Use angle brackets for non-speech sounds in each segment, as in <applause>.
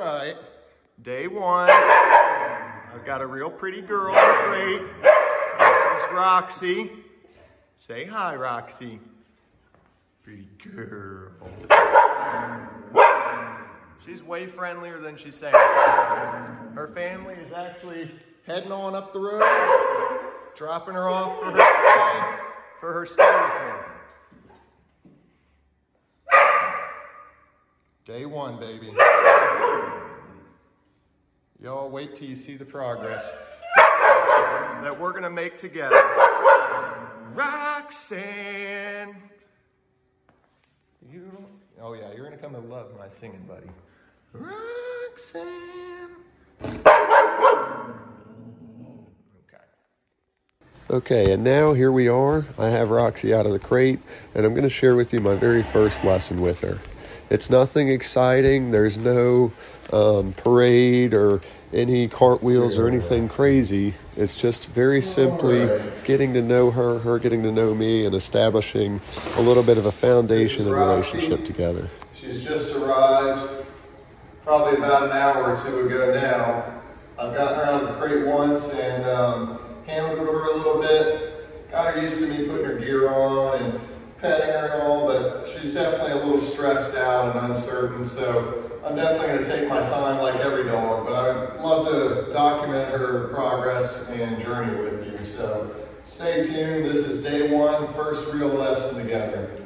right. Day one. I've got a real pretty girl crate. This is Roxy. Say hi, Roxy. Pretty girl. She's way friendlier than she's saying. Her family is actually heading on up the road, dropping her off for her stay, for her stay. Day one, baby. Y'all wait till you see the progress that we're gonna make together. Roxanne. You don't, oh yeah, you're gonna come to love my singing, buddy. Roxanne. Okay. Okay, and now here we are. I have Roxy out of the crate, and I'm going to share with you my very first lesson with her. It's nothing exciting, there's no um, parade or any cartwheels or anything crazy. It's just very simply getting to know her, her getting to know me, and establishing a little bit of a foundation and relationship together. She's just arrived probably about an hour or two ago now. I've gotten her out of the crate once and um, handled her a little bit. Got her used to me putting her gear on and petting her and all, but she's definitely a little stressed out and uncertain. So I'm definitely going to take my time like every dog, but I'd love to document her progress and journey with you. So stay tuned. This is day one, first real lesson together.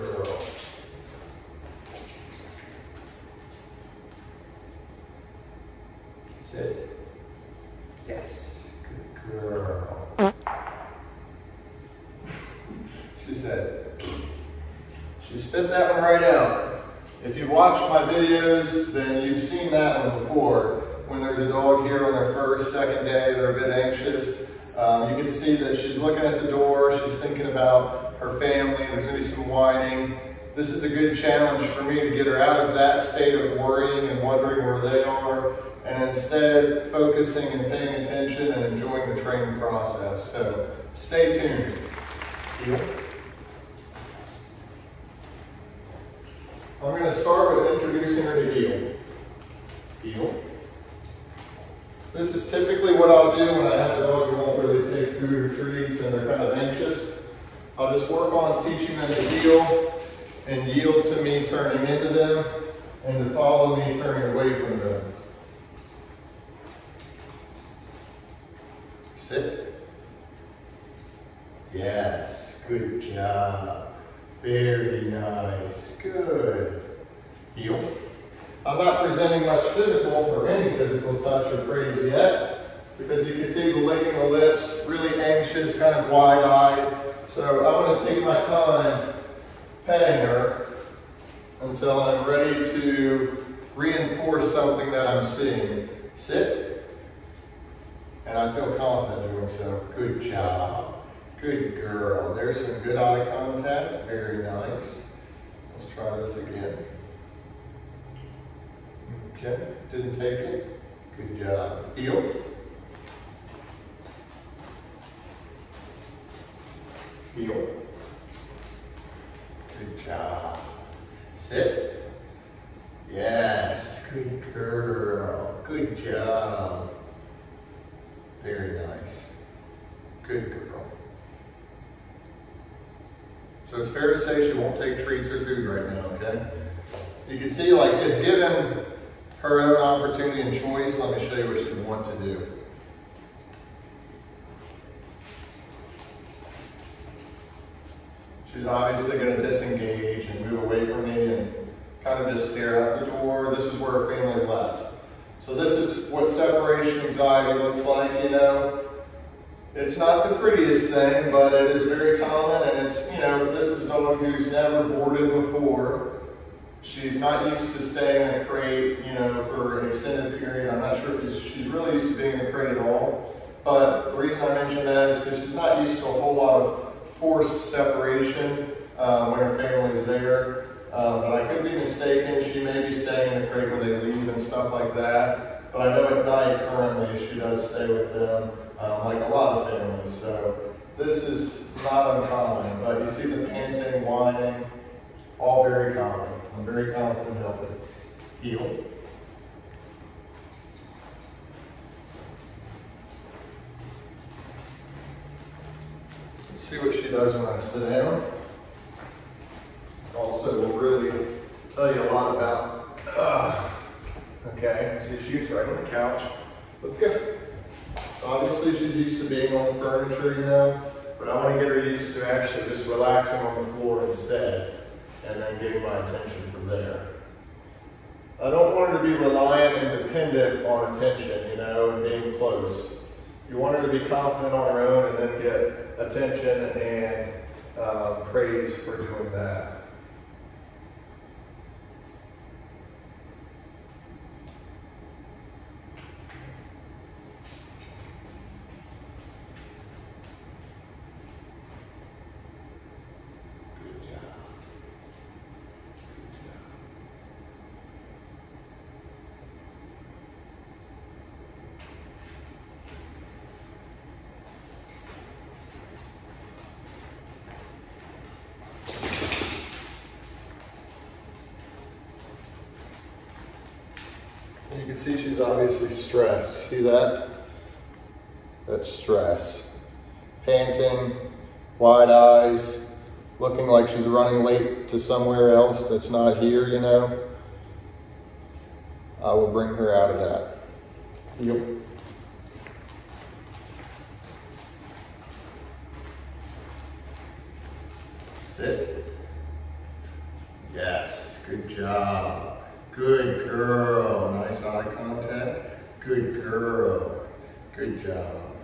Girl. Sit. Yes. Good girl. she said. She spit that one right out. If you've watched my videos, then you've seen that one before. When there's a dog here on their first, second day, they're a bit anxious. Um, you can see that she's looking at the door, she's thinking about her family, there's gonna be some whining. This is a good challenge for me to get her out of that state of worrying and wondering where they are, and instead focusing and paying attention and enjoying the training process. So stay tuned. Heel. I'm going to start with introducing her to heel. Heel. This is typically what I'll do when I have a dog who won't really take food or treats and they're kind of anxious. I'll just work on teaching them to heel and yield to me turning into them and to follow me turning away from them. Sit. Yes, good job. Very nice, good. Heel. I'm not presenting much physical or any physical touch or praise yet because you can see the licking the lips, really anxious, kind of wide-eyed. So I'm going to take my time petting her until I'm ready to reinforce something that I'm seeing. Sit. And I feel confident doing so. Good job. Good girl. There's some good eye contact. Very nice. Let's try this again. Okay, didn't take it. Good job. Heel. Heel. Good job. Sit. Yes, good girl. Good job. Very nice. Good girl. So it's fair to say she won't take treats or food right now, okay? You can see, like, if given her own opportunity and choice, let me show you what she'd want to do. She's obviously going to disengage and move away from me and kind of just stare out the door. This is where her family left. So this is what separation anxiety looks like, you know. It's not the prettiest thing, but it is very common, and it's, you know, this is dog who's never boarded before. She's not used to staying in a crate, you know, for an extended period. I'm not sure if she's really used to being in a crate at all. But the reason I mention that is because she's not used to a whole lot of forced separation uh, when her family's there. Uh, but I could be mistaken. She may be staying in the crate when they leave and stuff like that. But I know at night currently she does stay with them, um, like a lot of families. So this is not uncommon. But you see the panting, whining. All very common. I'm very confident in helping. See what she does when I sit down. Also will really tell you a lot about, uh, okay, see she's right on the couch. Let's go. Obviously she's used to being on the furniture, you know, but I want to get her used to actually just relaxing on the floor instead and then getting my attention from there. I don't want her to be reliant and dependent on attention, you know, and being close. You want her to be confident on her own and then get attention and uh, praise for doing that. See she's obviously stressed. See that? That's stress. Panting, wide eyes, looking like she's running late to somewhere else that's not here, you know. I will bring her out of that. Yep. Good girl. Good job.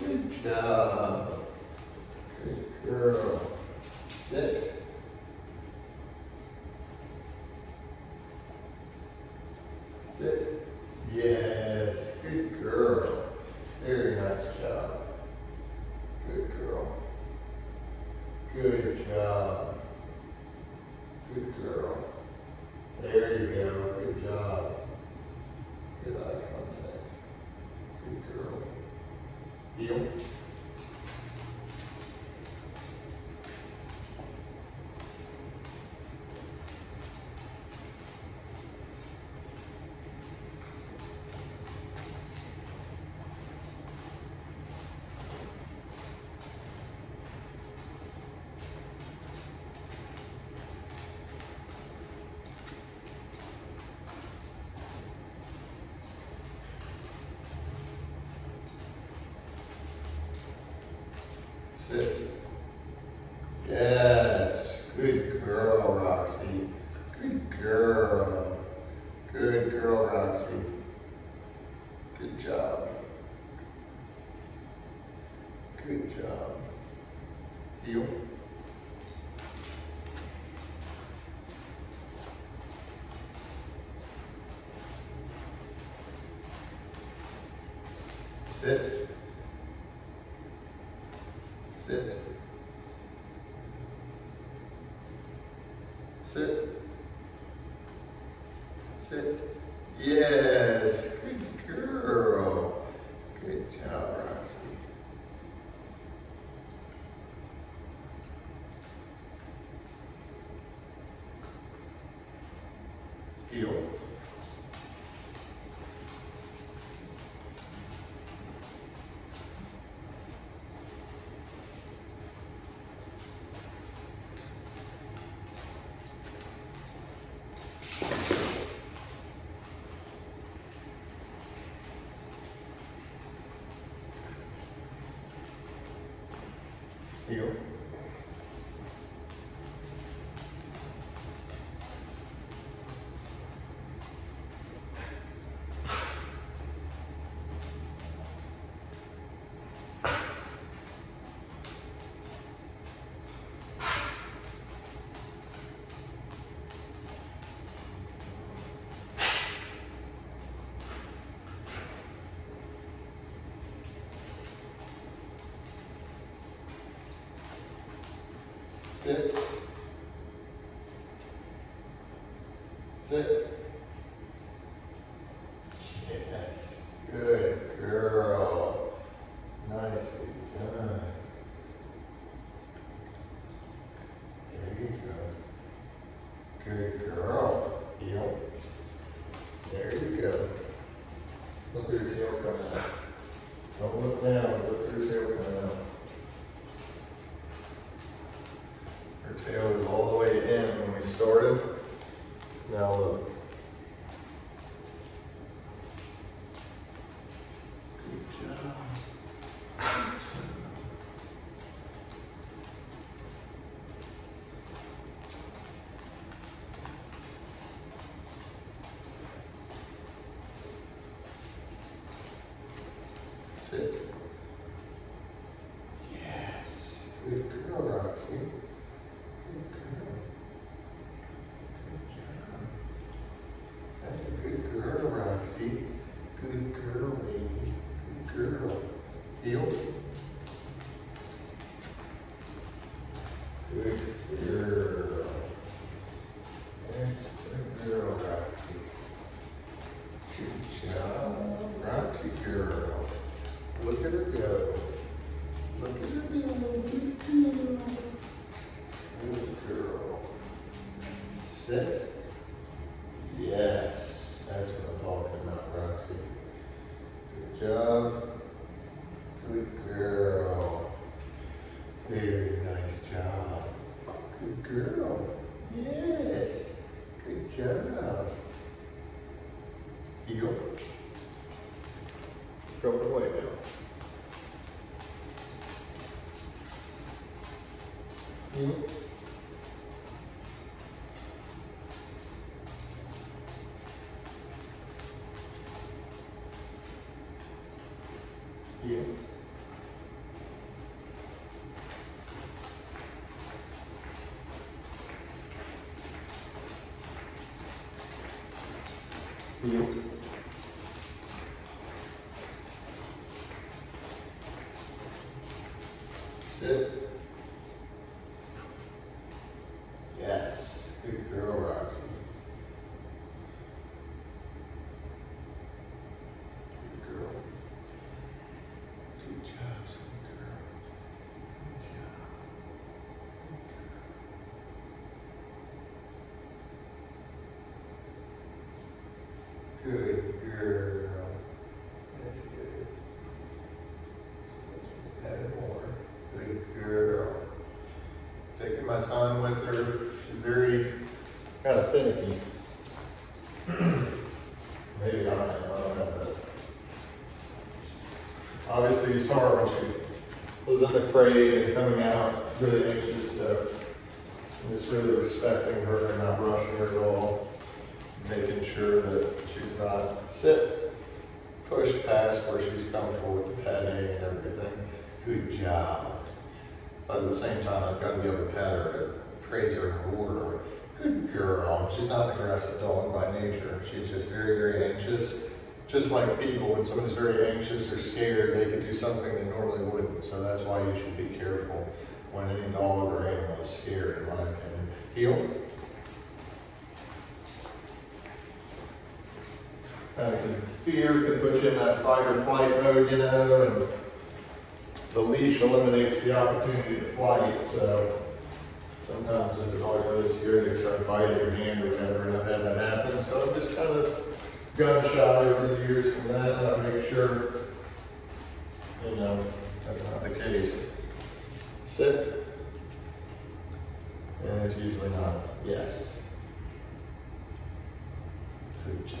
Good job. Good girl. Sit. Sit. Yes, good girl. Very nice job. Good girl. Good job. Heel. Sit. Sit. Heel. Sit. Yes, good girl, Roxy. Good girl. Good job, sweet girl. Good job. Good girl. That's good. Add more. Good girl. Taking my time with her. She's very kind of finicky. <clears throat> Maybe I don't know. But obviously, you saw her when she was in the crate and coming out, really anxious. So I'm just really respecting her and not rushing her at all. Making sure that she's not sit, push past where she's comfortable with the petting and everything. Good job. But at the same time, I've got to be able to pet her to praise her and reward her. Good girl. She's not an aggressive dog by nature. She's just very, very anxious. Just like people, when someone's very anxious or scared, they could do something they normally wouldn't. So that's why you should be careful when any dog or animal is scared, in my opinion. Heel. Fear can put you in that fight or flight mode, you know, and the leash eliminates the opportunity to flight. So sometimes if the dog really scared, they try to bite your hand or whatever, and I've had that happen. So I'm just kind of gun shy over the years from that, and I make sure, you know, that's not the case. Sit. And it's usually not. Yes. Good job.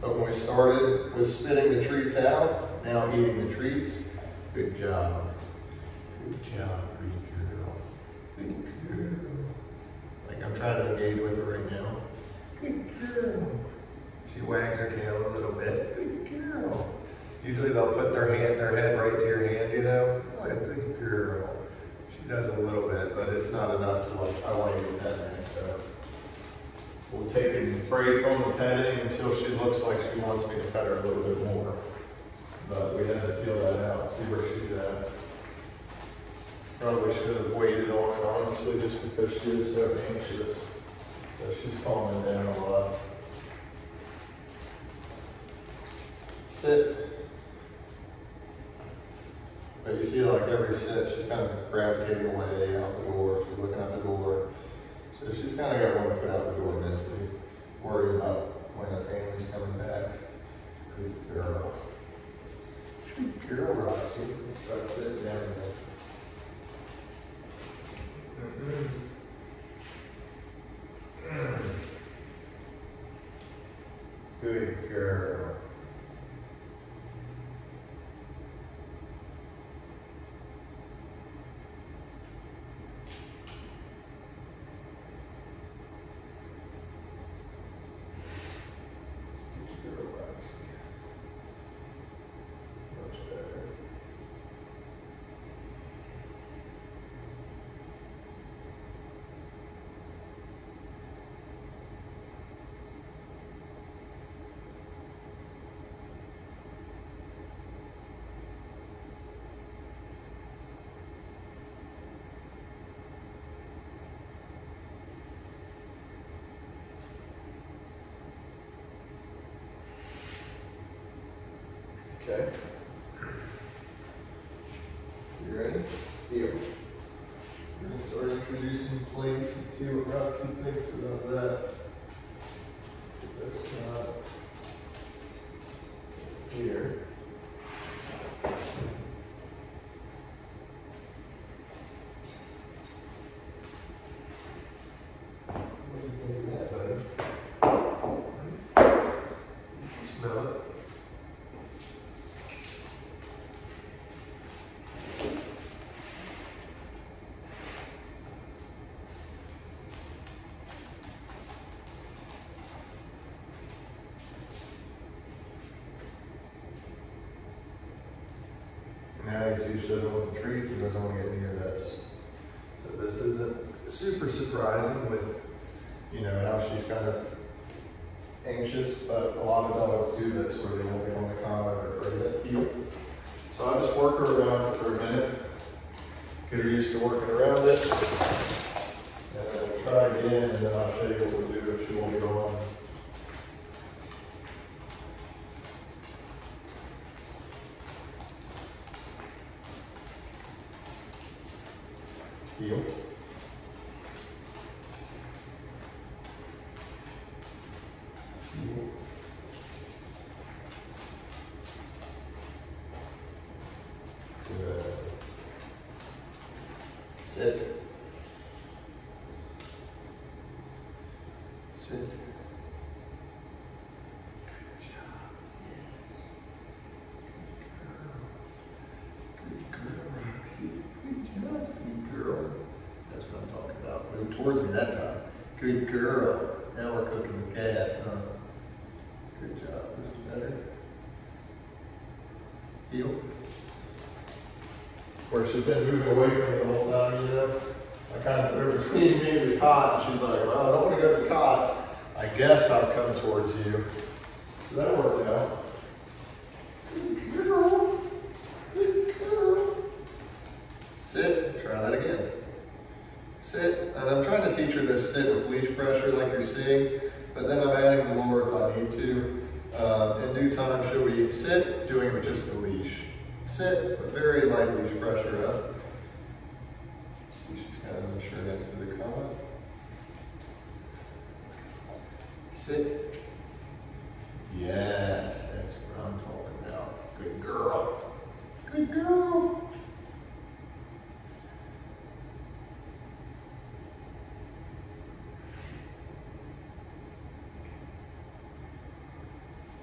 But when we started with spitting the treats out, now eating the treats, good job. Good job, good girl. Good girl. Like I'm trying to engage with her right now. Good girl. She wags her tail a little bit. Good girl. Usually they'll put their hand, their head right to your hand, you know? Like a good girl. She does a little bit, but it's not enough to like, I want you to pet her, so. We'll take a break on the petting until she looks like she wants me to pet her a little bit more. But we had to feel that see where she's at. Probably should have waited on it honestly, just because she is so anxious. But she's calming down a lot. Sit. But you see like every sit, she's kind of gravitating away out the door. She's looking out the door. So she's kind of got one foot out the door mentally, worried about when the family's coming back. Good girl. Good girl, Roxy. Try to sit down there. Mm-hmm. Good girl. Good girl, Roxy. Much better. Okay. You ready? Here. We're gonna start introducing place and see what Roxy thinks about that. That's not here. See she doesn't want the treats and doesn't want to get near this. So this isn't super surprising with, you know, how she's kind of anxious, but a lot of dogs do this where they won't get on the collar, they're afraid of heel. So I'll just work her around for a minute, get her used to working around it. And then we'll try again, and then I'll show you what we'll do if she won't go on. Heel. Heel. Heel. Course, she's been moving away from me the whole time, you know. I kind of, there between me and the cot, and she's like, well, I don't want to go to the cot. I guess I'll come towards you. So that worked out. Good girl. Good girl. Sit, try that again. Sit, and I'm trying to teach her this sit with leash pressure like you're seeing, but then I'm adding more if I need to. Uh, in due time, she'll be sit, doing it with just the leash. Sit, but very light leash pressure up. See, she's kind of unsure next to the collar. Sit. Yes,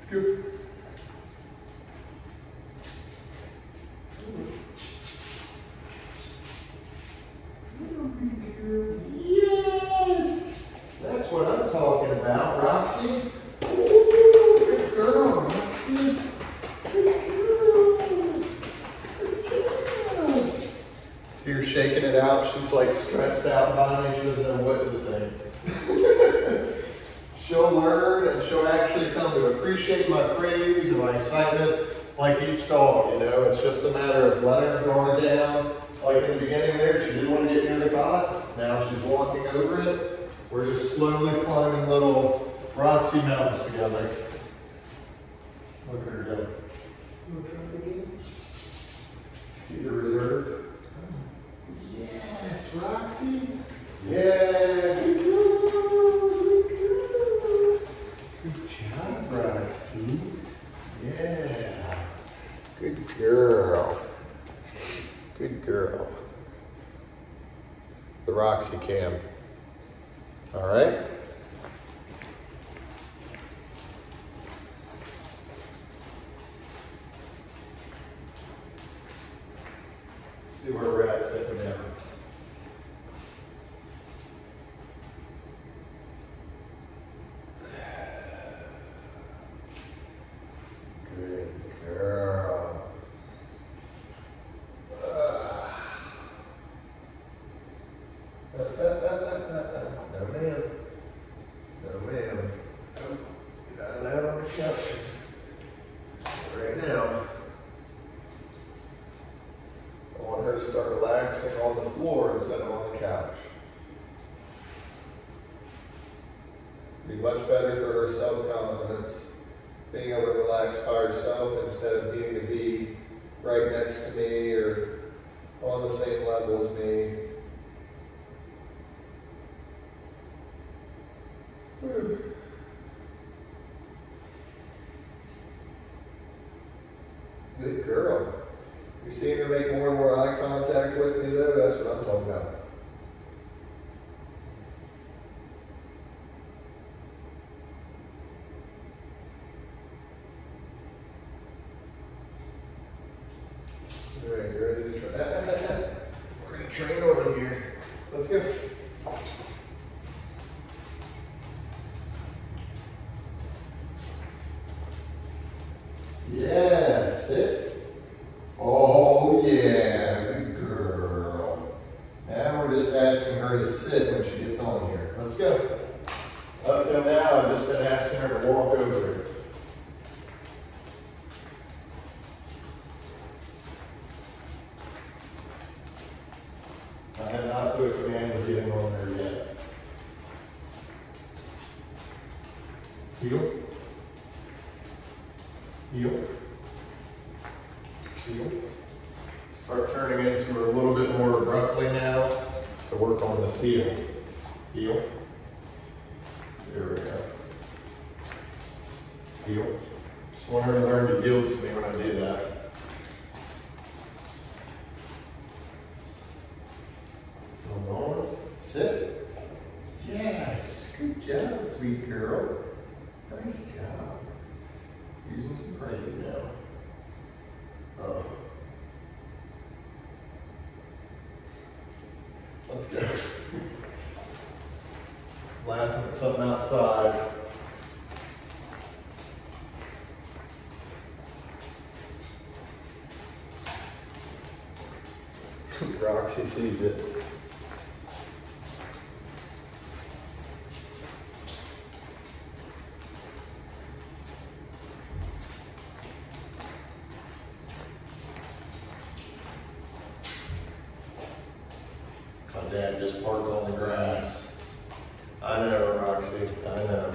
Porque Roxy mountains together. Look at her go. See the reserve? Yes, Roxy. Yeah, good girl, good girl. Good job, Roxy. Yeah. Good girl. Good girl. The Roxy cam. All right? See where we're at, sitting down. Good girl. No ma'am. No ma'am. Nope. You're not allowed on the couch. Right now. I want her to start relaxing on the floor instead of on the couch. Be much better for her self-confidence, being able to relax by herself instead of needing to be right next to me or on the same level as me. Hmm. Good girl. Start turning into her a little bit more abruptly now to work on this heel. Heel. There we go. Heel. Just want her to learn to yield to me when I do that. Hold on. Sit. Yes. Good job, sweet girl. Nice job. Using some praise now. Oh. Let's go. Laughing at something outside. Roxy sees it. My dad just parked on the grass. I know, Roxy, I know.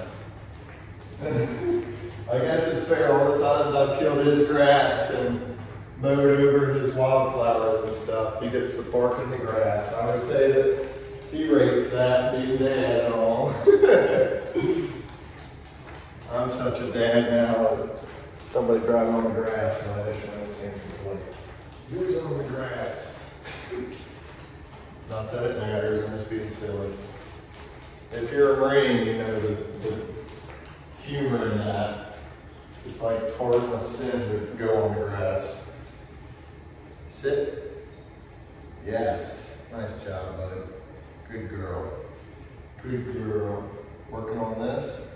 <laughs> I guess it's fair, all the times I've killed his grass and mowed over his wildflowers he gets to park in the grass. I would say that he rates that being dad and all. <laughs> I'm such a dad now, that somebody driving on the grass and I just want to see him, like, who's on the grass? Not that it matters, I'm just being silly. If you're a Marine, you know the, the humor in that. It's like part of cardinal sin to go on the grass. Sit. Yes. Nice job, bud. Good girl. Good girl. Working on this.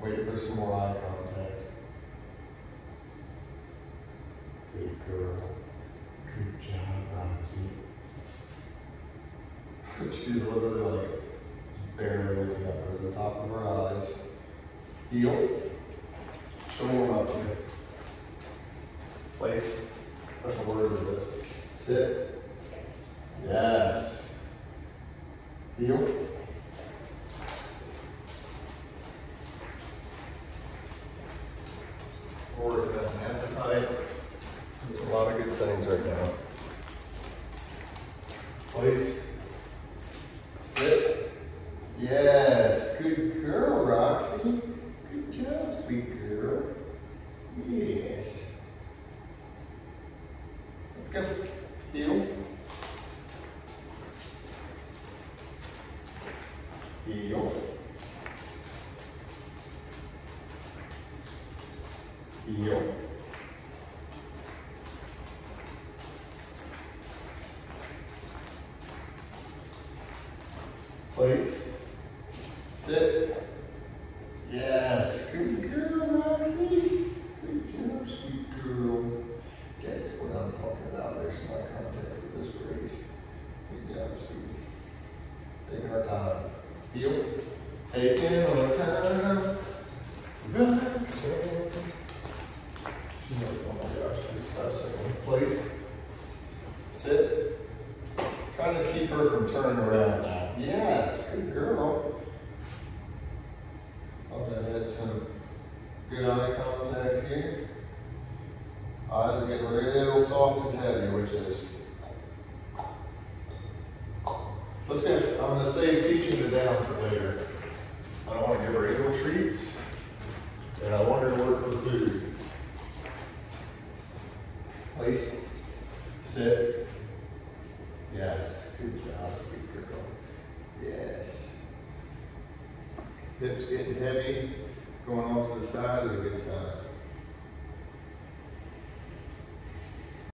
Wait for some more eye contact. Good girl. Good job, Roxy. <laughs> She's literally like barely looking up over the top of her eyes. Heel. Show them up here. Place. That's a word of this. Sit. Yes. Heel. Or if that's an appetite. There's a lot of good things right now. Place. Sit. Yes. Good girl, Roxy.